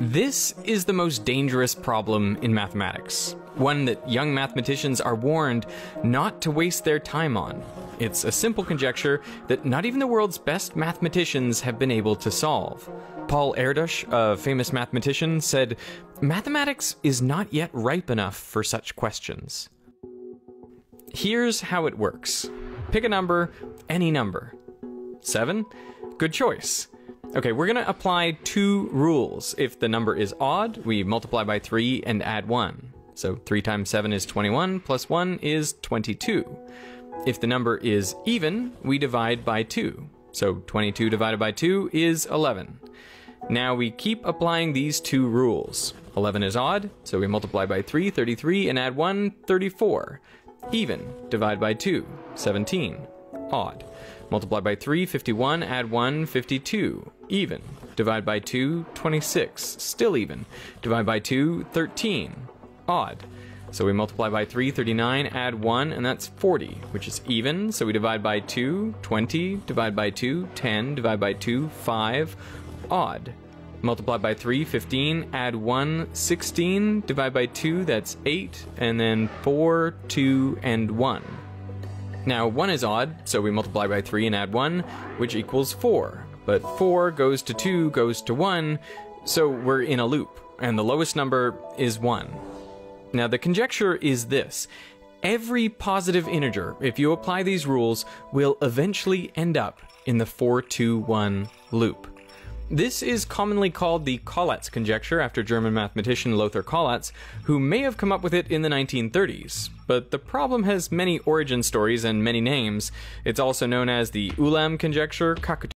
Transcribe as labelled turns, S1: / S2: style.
S1: This is the most dangerous problem in mathematics, one that young mathematicians are warned not to waste their time on. It's a simple conjecture that not even the world's best mathematicians have been able to solve. Paul Erdős, a famous mathematician, said, Mathematics is not yet ripe enough for such questions. Here's how it works pick a number, any number. 7? Good choice. Okay, we're gonna apply two rules. If the number is odd, we multiply by 3 and add 1. So 3 times 7 is 21, plus 1 is 22. If the number is even, we divide by 2. So 22 divided by 2 is 11. Now we keep applying these two rules. 11 is odd, so we multiply by 3, 33, and add 1, 34. Even, divide by 2, 17. Odd. Multiply by 3, 51, add 1, 52. Even. Divide by 2, 26. Still even. Divide by 2, 13. Odd. So we multiply by 3, 39, add 1, and that's 40, which is even. So we divide by 2, 20, divide by 2, 10, divide by 2, 5. Odd. Multiply by 3, 15, add 1, 16, divide by 2, that's 8, and then 4, 2, and 1. Now, 1 is odd, so we multiply by 3 and add 1, which equals 4. But 4 goes to 2 goes to 1, so we're in a loop, and the lowest number is 1. Now, the conjecture is this. Every positive integer, if you apply these rules, will eventually end up in the 4-2-1 loop. This is commonly called the Collatz conjecture after German mathematician Lothar Collatz, who may have come up with it in the 1930s. But the problem has many origin stories and many names. It's also known as the Ulam conjecture, Kakuta